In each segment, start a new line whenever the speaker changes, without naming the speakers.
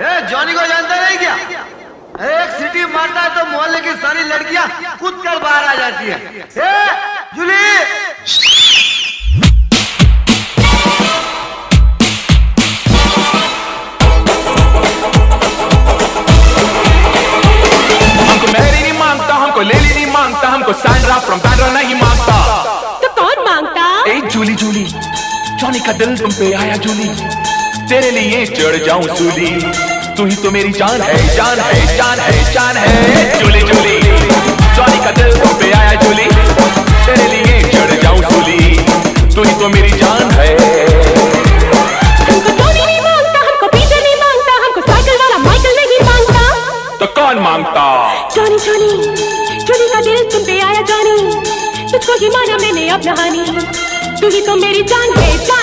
ए Johnny को जानता नहीं क्या? एक सिटी मारता है तो मोहल्ले की सारी लड़कियाँ कूद कर बाहर आ जाती है। ए जूली!
हमको मेरी नहीं माँगता हमको लेली नहीं माँगता हमको सैंड्रा फ्रॉम बैंड्रा नहीं माँगता
तो कौन माँगता
ए जूली जूली जॉनी का दिल तुम पे आया जूली। तेरे लिए चढ़ जाऊँ सूली। तू ही तो मेरी जान है जान है जान है जान है। जूली जूली जॉनी का दिल पे आया जूली तेरे लिए चढ़ जाऊँ सूली। तू ही तो मेरी जान है।
माँगता हमको पीटर नहीं माँगता हमको साइकिल वाला माइकल नहीं माँगता
तो कौन माँगता
जॉनी जॉनी जॉनी का दिल तुम पे आया जॉनी। तुझको ही माना मैंने अब नहानी तू ही तो मेरी जान है जान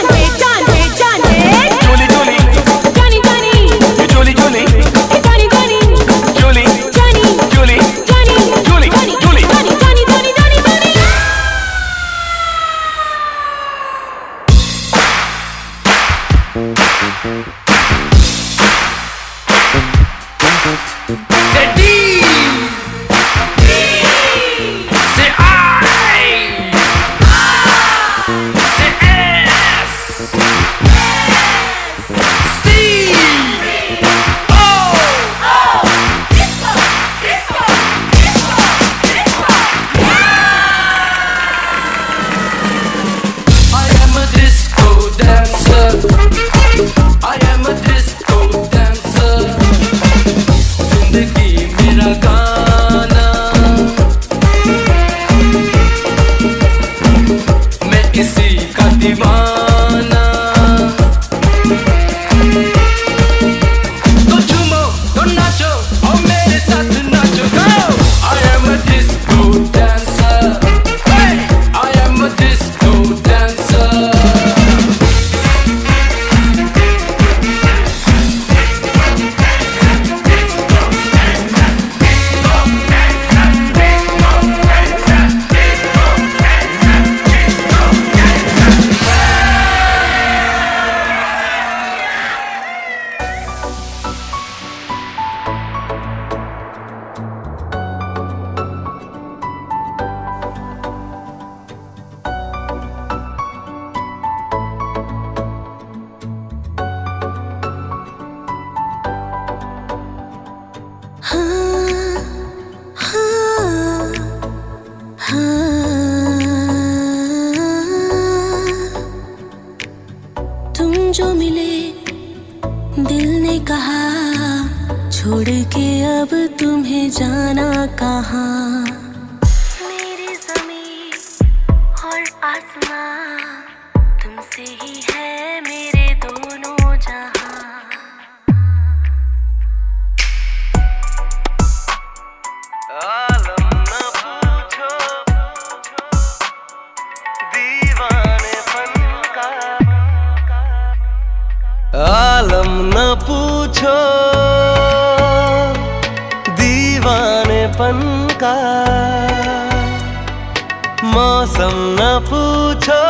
The D
तुम जो मिले, दिल ने कहा, छोड़ के अब तुम्हें जाना कहाँ? मेरी ज़मीन और आसमां तुमसे ही है।
दीवानेपन का। मौसम न पूछो।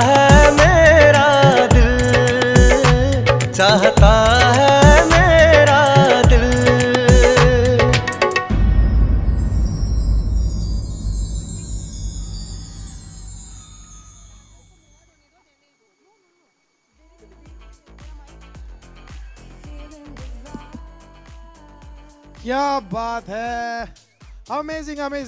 है मेरा दिल। चाहता है मेरा दिल।
क्या बात है। Amazing amazing